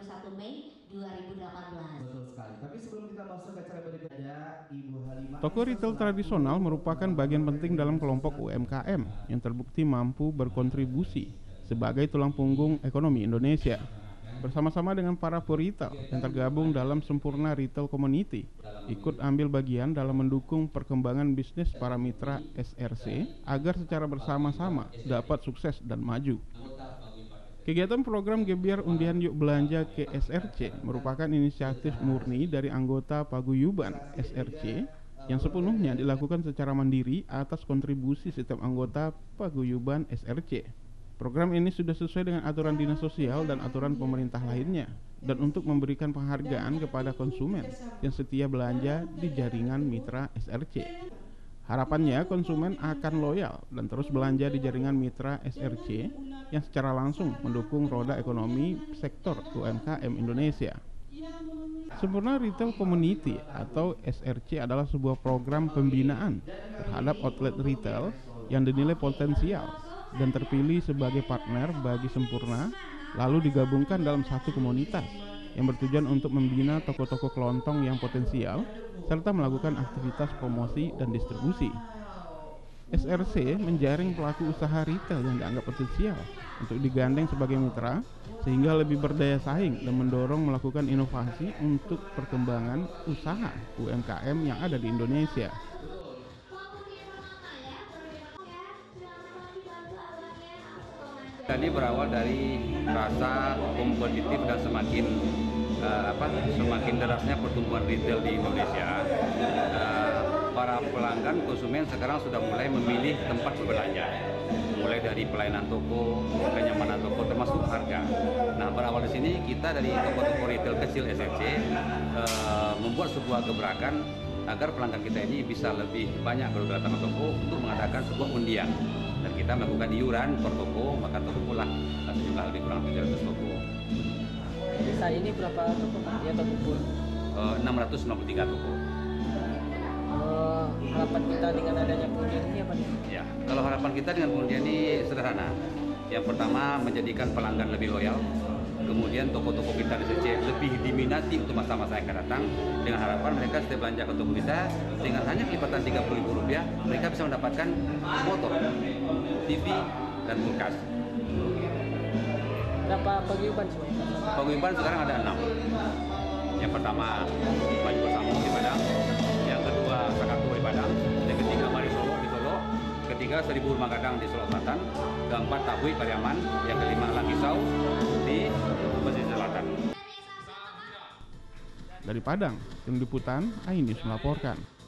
1 Mei 2018. Betul sekali. Tapi sebelum kita masuk ke acara berikut ada Ibu Halimah. Toko retail tradisional merupakan bagian penting dalam kelompok UMKM yang terbukti mampu berkontribusi sebagai tulang punggung ekonomi Indonesia. Bersama-sama dengan para puritel yang tergabung dalam Sempurna Retail Community, ikut ambil bagian dalam mendukung perkembangan bisnis para mitra SRC agar secara bersama-sama dapat sukses dan maju. Kegiatan program Gebiar Undian Yuk Belanja ke SRC merupakan inisiatif murni dari anggota Paguyuban SRC yang sepenuhnya dilakukan secara mandiri atas kontribusi setiap anggota Paguyuban SRC. Program ini sudah sesuai dengan aturan dinas sosial dan aturan pemerintah lainnya dan untuk memberikan penghargaan kepada konsumen yang setia belanja di jaringan mitra SRC. Harapannya konsumen akan loyal dan terus belanja di jaringan mitra SRC yang secara langsung mendukung roda ekonomi sektor UMKM Indonesia. Sempurna Retail Community atau SRC adalah sebuah program pembinaan terhadap outlet retail yang dinilai potensial dan terpilih sebagai partner bagi Sempurna lalu digabungkan dalam satu komunitas yang bertujuan untuk membina toko-toko kelontong yang potensial serta melakukan aktivitas promosi dan distribusi. SRC menjaring pelaku usaha retail yang dianggap potensial untuk digandeng sebagai mitra sehingga lebih berdaya saing dan mendorong melakukan inovasi untuk perkembangan usaha UMKM yang ada di Indonesia. Ini berawal dari rasa kompetitif dan semakin uh, apa semakin derasnya pertumbuhan retail di Indonesia. Uh, para pelanggan konsumen sekarang sudah mulai memilih tempat berbelanja mulai dari pelayanan toko, kenyamanan toko, termasuk harga. Nah, berawal di sini kita dari toko-toko retail kecil SFC uh, membuat sebuah gebrakan agar pelanggan kita ini bisa lebih banyak kalau datang ke toko untuk mengadakan sebuah undian. Dan kita melakukan iuran per toko maka toko pula sejumlah lebih kurang 700 toko. Desa ini berapa toko ya toko pun. Uh, 693 toko. Uh, harapan kita dengan adanya pengundian ini apa nih? Ya kalau harapan kita dengan pengundian ini sederhana. Yang pertama menjadikan pelanggan lebih loyal kemudian toko-toko kita di SC lebih diminati untuk masa-masa yang akan datang dengan harapan mereka setiap belanja ke toko kita dengan hanya kelipatan rp rupiah mereka bisa mendapatkan motor, TV, dan kulkas. Berapa paguyuban semuanya? Paguyuban sekarang ada enam. Yang pertama Maju Bersama Seribu Rumah Gadang di Solo Selatan, keempat Tabui Pariaman, yang kelima Langisau di pesisir selatan. Dari Padang, tim liputan Ainis melaporkan.